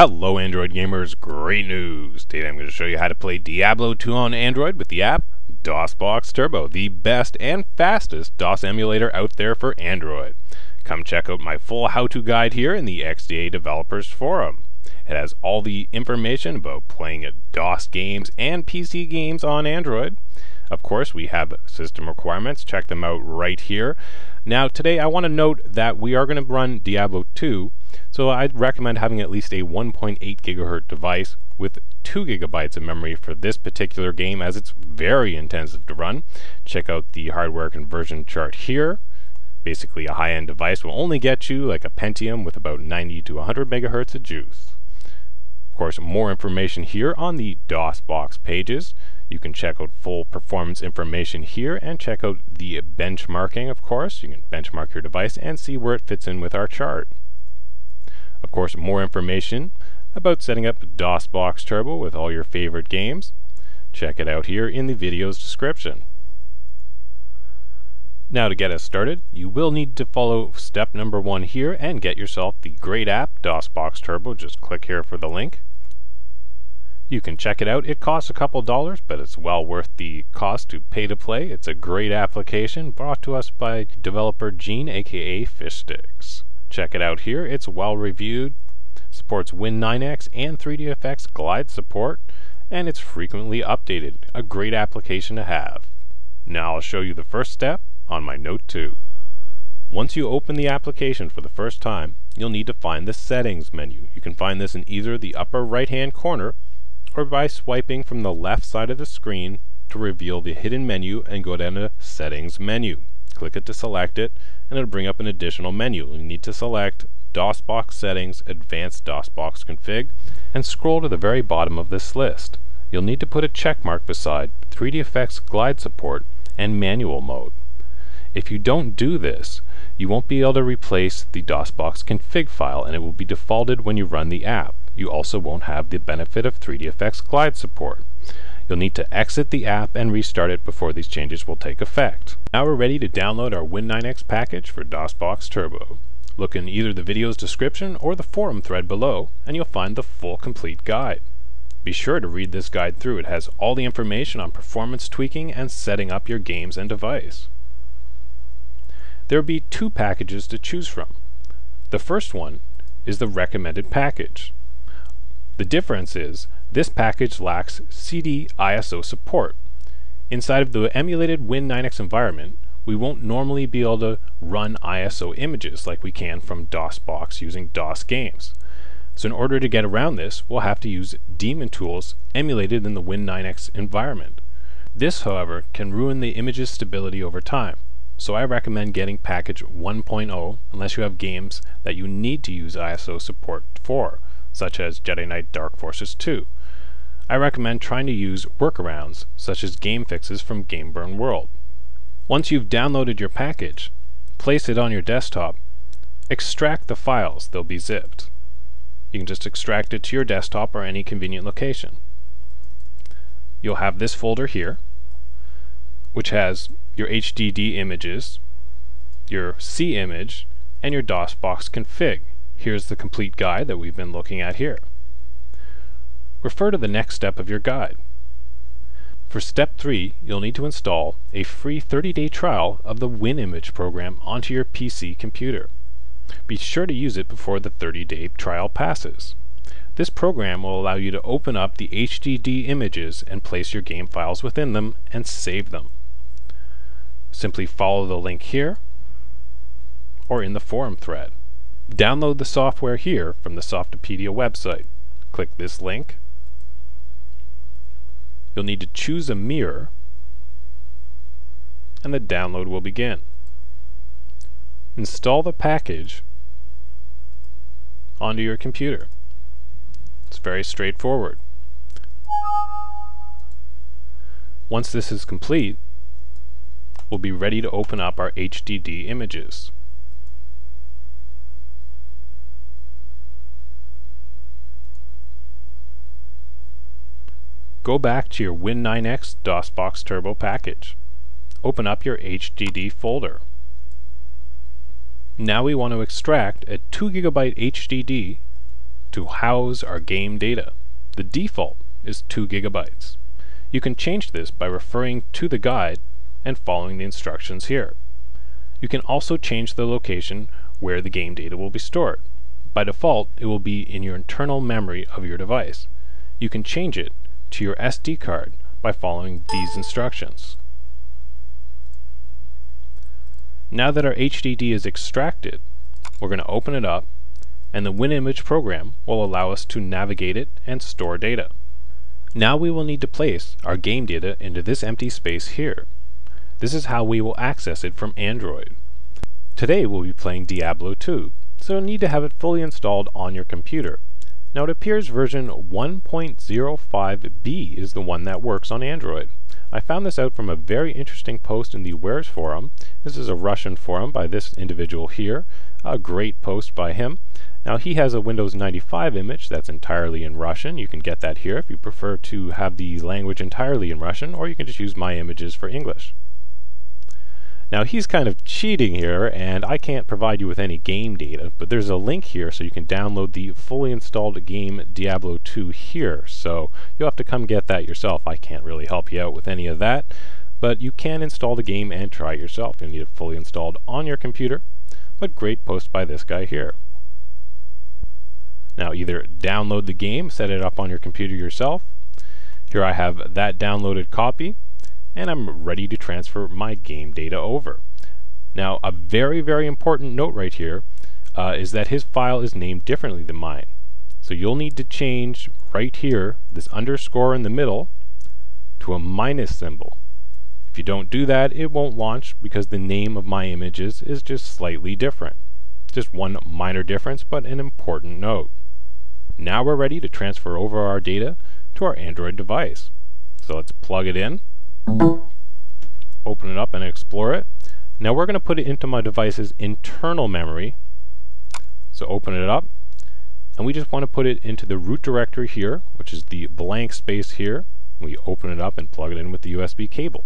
Hello Android gamers, great news! Today I'm going to show you how to play Diablo 2 on Android with the app DOSBox Turbo, the best and fastest DOS emulator out there for Android. Come check out my full how-to guide here in the XDA Developers Forum. It has all the information about playing DOS games and PC games on Android. Of course, we have system requirements. Check them out right here. Now, today I want to note that we are going to run Diablo 2 so I'd recommend having at least a 1.8 gigahertz device with 2 gigabytes of memory for this particular game as it's very intensive to run. Check out the hardware conversion chart here. Basically a high-end device will only get you like a Pentium with about 90 to 100 megahertz of juice. Of course, more information here on the DOSBox pages. You can check out full performance information here and check out the benchmarking, of course. You can benchmark your device and see where it fits in with our chart. Of course, more information about setting up DOSBox Turbo with all your favorite games. Check it out here in the video's description. Now to get us started, you will need to follow step number one here and get yourself the great app, DOSBox Turbo. Just click here for the link. You can check it out. It costs a couple dollars, but it's well worth the cost to pay to play. It's a great application brought to us by developer Gene, aka Fishstix. Check it out here. It's well reviewed, supports Win9x and 3DFX glide support, and it's frequently updated. A great application to have. Now I'll show you the first step on my Note 2. Once you open the application for the first time, you'll need to find the Settings menu. You can find this in either the upper right hand corner or by swiping from the left side of the screen to reveal the hidden menu and go down to Settings menu. Click it to select it and it'll bring up an additional menu. You need to select DOSBox Settings Advanced DOSBox Config and scroll to the very bottom of this list. You'll need to put a check mark beside 3DFX Glide Support and Manual Mode. If you don't do this, you won't be able to replace the DOSBox config file and it will be defaulted when you run the app. You also won't have the benefit of 3DFX Glide support. You'll need to exit the app and restart it before these changes will take effect. Now we're ready to download our Win9x package for DOSBox Turbo. Look in either the video's description or the forum thread below and you'll find the full complete guide. Be sure to read this guide through. It has all the information on performance tweaking and setting up your games and device. There will be two packages to choose from. The first one is the recommended package. The difference is this package lacks CD ISO support. Inside of the emulated Win9x environment, we won't normally be able to run ISO images like we can from DOSBox using DOS games. So in order to get around this, we'll have to use daemon tools emulated in the Win9x environment. This, however, can ruin the image's stability over time. So I recommend getting package 1.0 unless you have games that you need to use ISO support for, such as Jedi Knight Dark Forces 2. I recommend trying to use workarounds, such as game fixes from GameBurn World. Once you've downloaded your package, place it on your desktop, extract the files, they'll be zipped. You can just extract it to your desktop or any convenient location. You'll have this folder here, which has your HDD images, your C image, and your DOSBox config. Here's the complete guide that we've been looking at here refer to the next step of your guide. For step 3, you'll need to install a free 30-day trial of the WinImage program onto your PC computer. Be sure to use it before the 30-day trial passes. This program will allow you to open up the HDD images and place your game files within them and save them. Simply follow the link here or in the forum thread. Download the software here from the Softpedia website. Click this link You'll need to choose a mirror and the download will begin. Install the package onto your computer. It's very straightforward. Once this is complete, we'll be ready to open up our HDD images. Go back to your Win9x DOSBox Turbo package. Open up your HDD folder. Now we want to extract a 2GB HDD to house our game data. The default is 2 gigabytes. You can change this by referring to the guide and following the instructions here. You can also change the location where the game data will be stored. By default, it will be in your internal memory of your device. You can change it to your SD card by following these instructions. Now that our HDD is extracted, we're going to open it up and the WinImage program will allow us to navigate it and store data. Now we will need to place our game data into this empty space here. This is how we will access it from Android. Today we'll be playing Diablo 2, so you'll need to have it fully installed on your computer. Now it appears version 1.05b is the one that works on Android. I found this out from a very interesting post in the Where's forum. This is a Russian forum by this individual here. A great post by him. Now he has a Windows 95 image that's entirely in Russian. You can get that here if you prefer to have the language entirely in Russian, or you can just use my images for English. Now he's kind of cheating here and I can't provide you with any game data, but there's a link here so you can download the fully installed game Diablo 2 here. So you'll have to come get that yourself. I can't really help you out with any of that, but you can install the game and try it yourself. You'll need it fully installed on your computer, but great post by this guy here. Now either download the game, set it up on your computer yourself. Here I have that downloaded copy and I'm ready to transfer my game data over. Now, a very, very important note right here uh, is that his file is named differently than mine. So you'll need to change right here, this underscore in the middle, to a minus symbol. If you don't do that, it won't launch because the name of my images is just slightly different. Just one minor difference, but an important note. Now we're ready to transfer over our data to our Android device. So let's plug it in open it up and explore it. Now we're going to put it into my device's internal memory. So open it up. And we just want to put it into the root directory here, which is the blank space here. We open it up and plug it in with the USB cable.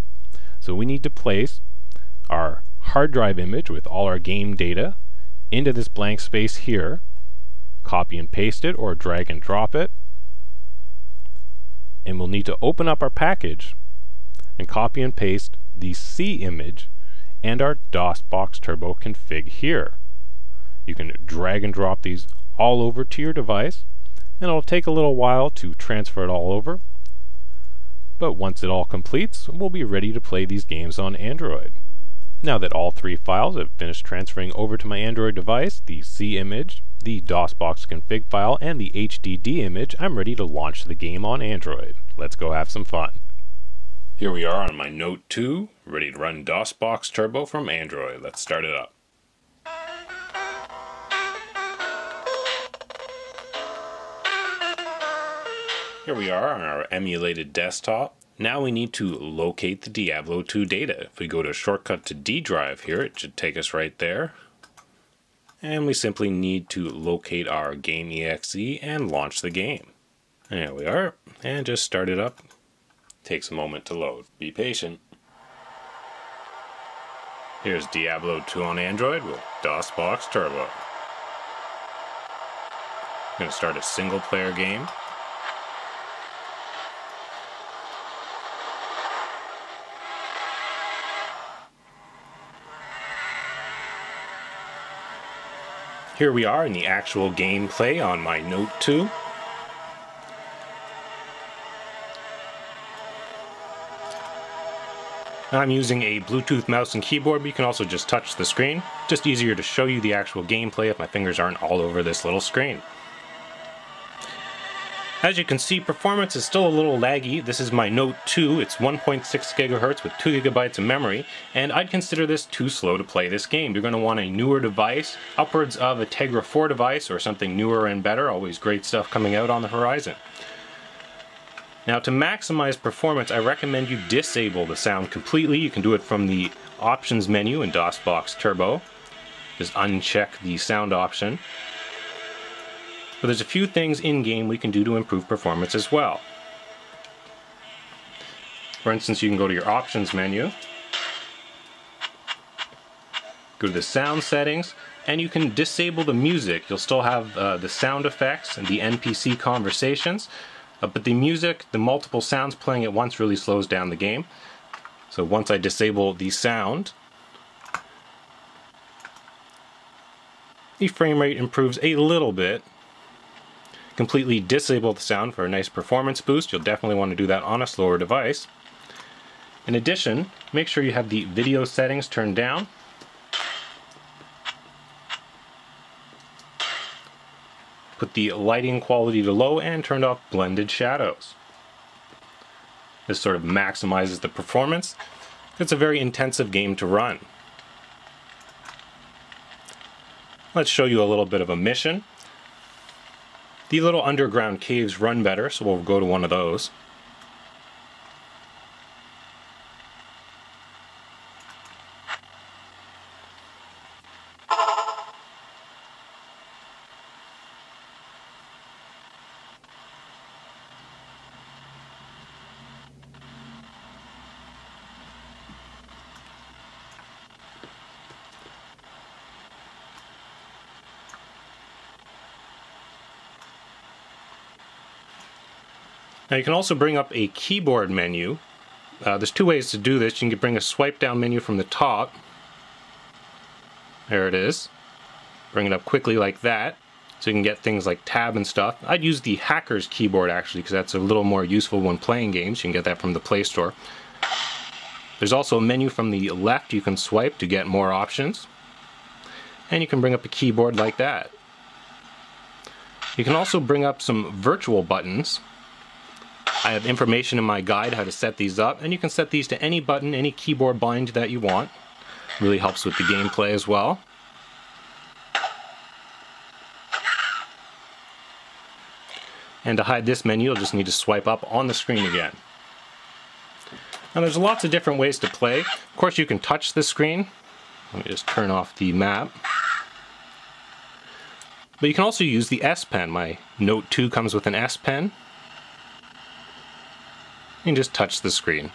So we need to place our hard drive image with all our game data into this blank space here. Copy and paste it or drag and drop it. And we'll need to open up our package and copy and paste the C image and our DOSBox Turbo config here. You can drag and drop these all over to your device and it'll take a little while to transfer it all over but once it all completes we'll be ready to play these games on Android. Now that all three files have finished transferring over to my Android device, the C image, the DOSBox config file, and the HDD image, I'm ready to launch the game on Android. Let's go have some fun. Here we are on my Note 2, ready to run DOSBox Turbo from Android. Let's start it up. Here we are on our emulated desktop. Now we need to locate the Diablo 2 data. If we go to shortcut to D drive here, it should take us right there. And we simply need to locate our game exe and launch the game. There we are, and just start it up Takes a moment to load. Be patient. Here's Diablo 2 on Android with DOSBox Turbo. I'm going to start a single player game. Here we are in the actual gameplay on my Note 2. I'm using a Bluetooth mouse and keyboard, but you can also just touch the screen. Just easier to show you the actual gameplay if my fingers aren't all over this little screen. As you can see, performance is still a little laggy. This is my Note 2. It's 1.6 gigahertz with 2 gigabytes of memory, and I'd consider this too slow to play this game. You're going to want a newer device, upwards of a Tegra 4 device or something newer and better. Always great stuff coming out on the horizon. Now to maximize performance, I recommend you disable the sound completely. You can do it from the options menu in DOSBox Turbo. Just uncheck the sound option. But there's a few things in-game we can do to improve performance as well. For instance, you can go to your options menu. go to the sound settings, and you can disable the music. You'll still have uh, the sound effects and the NPC conversations, uh, but the music, the multiple sounds playing at once really slows down the game. So once I disable the sound, the frame rate improves a little bit. Completely disable the sound for a nice performance boost. You'll definitely want to do that on a slower device. In addition, make sure you have the video settings turned down Put the lighting quality to low and turned off blended shadows. This sort of maximizes the performance. It's a very intensive game to run. Let's show you a little bit of a mission. The little underground caves run better, so we'll go to one of those. Now you can also bring up a keyboard menu. Uh, there's two ways to do this. You can bring a swipe down menu from the top. There it is. Bring it up quickly like that so you can get things like tab and stuff. I'd use the hacker's keyboard actually because that's a little more useful when playing games. You can get that from the Play Store. There's also a menu from the left you can swipe to get more options. And you can bring up a keyboard like that. You can also bring up some virtual buttons I have information in my guide how to set these up, and you can set these to any button, any keyboard bind that you want. Really helps with the gameplay as well. And to hide this menu, you'll just need to swipe up on the screen again. Now there's lots of different ways to play. Of course you can touch the screen. Let me just turn off the map. But you can also use the S Pen. My Note 2 comes with an S Pen and just touch the screen.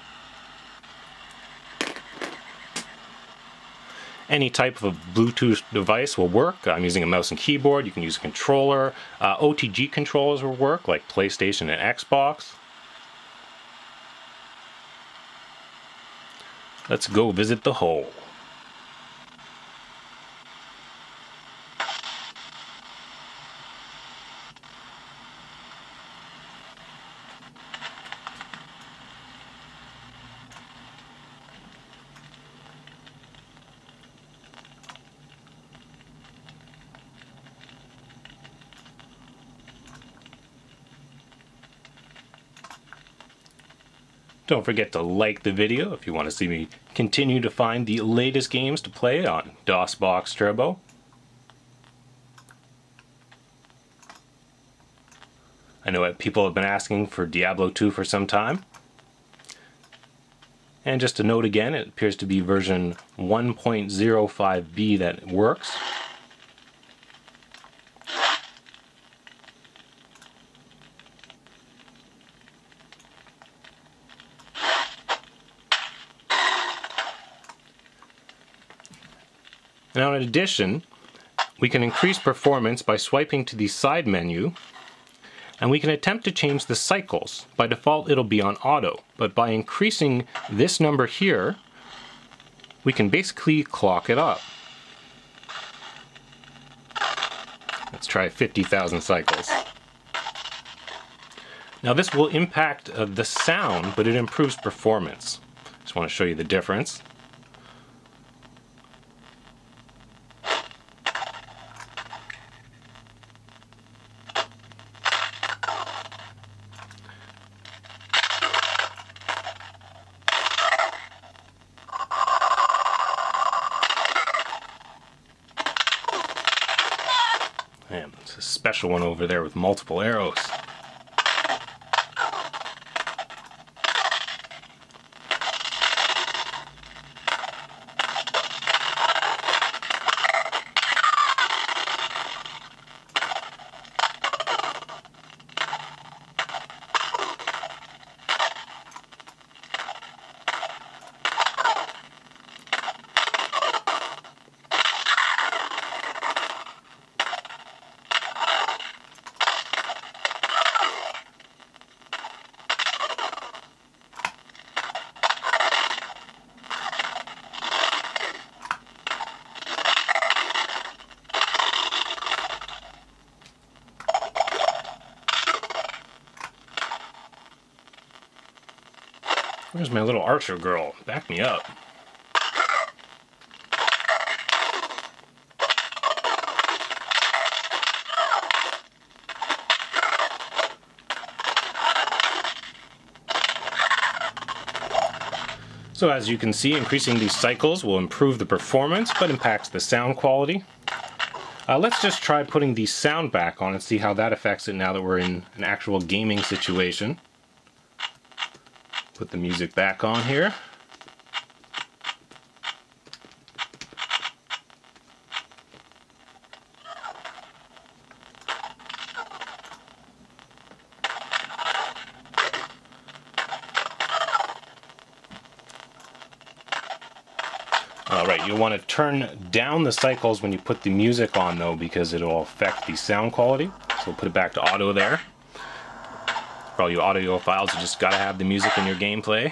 Any type of Bluetooth device will work. I'm using a mouse and keyboard. You can use a controller. Uh, OTG controllers will work, like PlayStation and Xbox. Let's go visit the hole. Don't forget to like the video if you want to see me continue to find the latest games to play on DOSBox Turbo. I know people have been asking for Diablo 2 for some time. And just a note again, it appears to be version 1.05b that works. Now in addition, we can increase performance by swiping to the side menu and we can attempt to change the cycles. By default it'll be on auto, but by increasing this number here, we can basically clock it up. Let's try 50,000 cycles. Now this will impact uh, the sound, but it improves performance. Just want to show you the difference. Man, it's a special one over there with multiple arrows. Where's my little archer girl? Back me up. So as you can see, increasing these cycles will improve the performance, but impacts the sound quality. Uh, let's just try putting the sound back on and see how that affects it now that we're in an actual gaming situation. Put the music back on here. Alright, you'll want to turn down the cycles when you put the music on though because it'll affect the sound quality. So we'll put it back to auto there. For all you audiophiles, you just gotta have the music in your gameplay.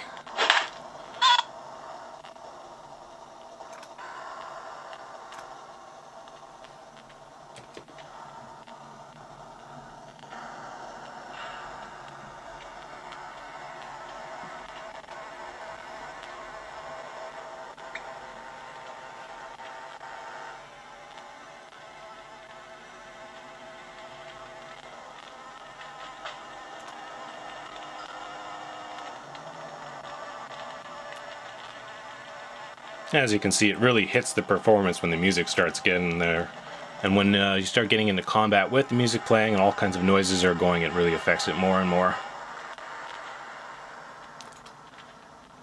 As you can see, it really hits the performance when the music starts getting there. And when uh, you start getting into combat with the music playing and all kinds of noises are going, it really affects it more and more.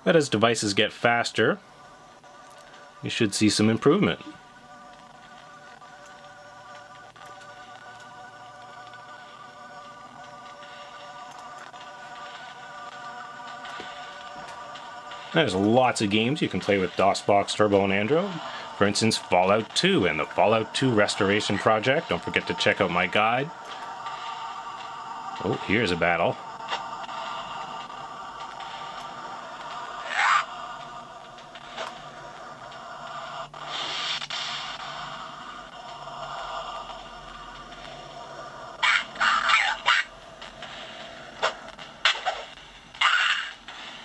But as devices get faster, you should see some improvement. There's lots of games you can play with DOSBox Turbo and Android. For instance, Fallout 2 and the Fallout 2 Restoration Project. Don't forget to check out my guide. Oh, here's a battle.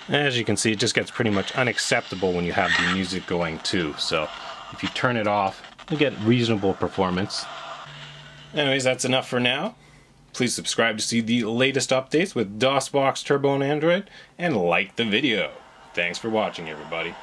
As you can see, it just gets pretty much unacceptable when you have the music going too. So if you turn it off, you get reasonable performance. Anyways, that's enough for now. Please subscribe to see the latest updates with DOSBox Turbo and Android, and like the video. Thanks for watching, everybody.